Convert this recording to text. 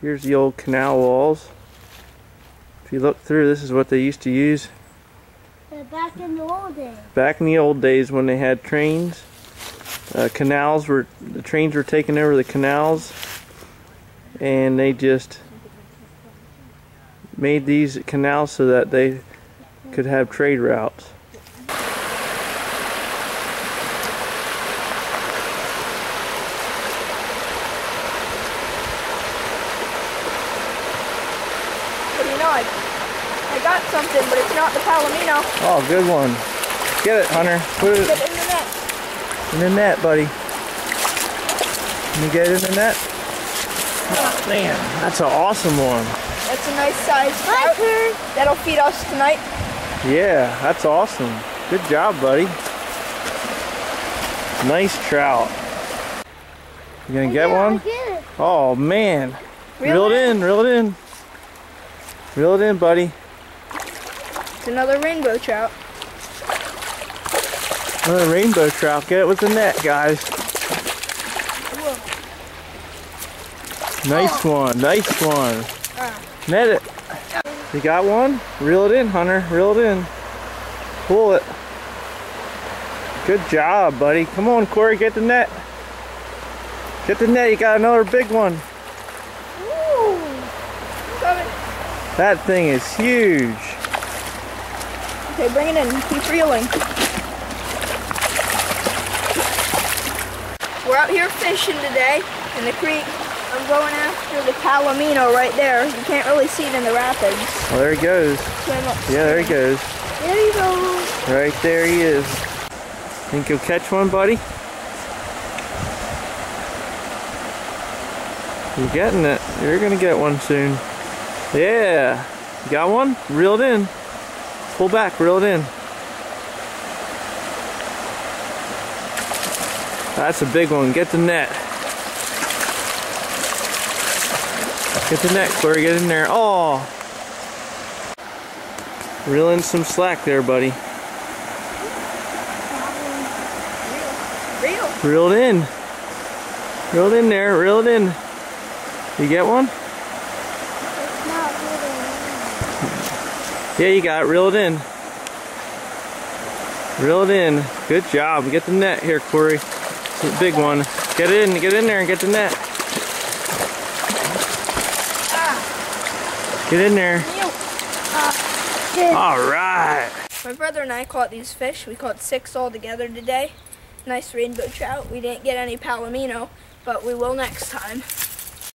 Here's the old canal walls. If you look through, this is what they used to use Back in the old days. back in the old days when they had trains. Uh, canals were the trains were taking over the canals, and they just made these canals so that they could have trade routes. What know? I, I got something, but it's not the Palomino. Oh, good one. Get it, Hunter. Put it Get it in the net. in the net, buddy. Can you get it in the net? Oh, man, that's an awesome one. That's a nice size trout. That'll feed us tonight. Yeah, that's awesome. Good job, buddy. Nice trout. You gonna get Yeah, I one? get it. Oh man. Reel Reel it it in, reel it in. Reel it in, buddy. It's another rainbow trout. Another rainbow trout. Get it with the net, guys. Nice one, nice one. Ah. Net it. You got one? Reel it in, Hunter. Reel it in. Pull it. Good job, buddy. Come on, Corey, get the net. Get the net. You got another big one. That thing is huge. Okay, bring it in. Keep reeling. We're out here fishing today in the creek. I'm going after the Palomino right there. You can't really see it in the rapids. Oh, there he goes. Yeah, there he goes. There you go. Right there he is. Think you'll catch one, buddy? You're getting it. You're gonna get one soon. Yeah. Got one? Reel it in. Pull back, reel it in. That's a big one. Get the net. Get the net, Corey. Get in there. Oh. Reel in some slack there, buddy. Reel. Reel it in. Reel it in there. Reel it in. You get one? It's not really. Yeah, you got it. Reel it in. Reel it in. Good job. Get the net here, Corey. It's a big one. Get in. Get in there and get the net. Get in there. All right. My brother and I caught these fish. We caught six all together today. Nice rainbow trout. We didn't get any palomino, but we will next time.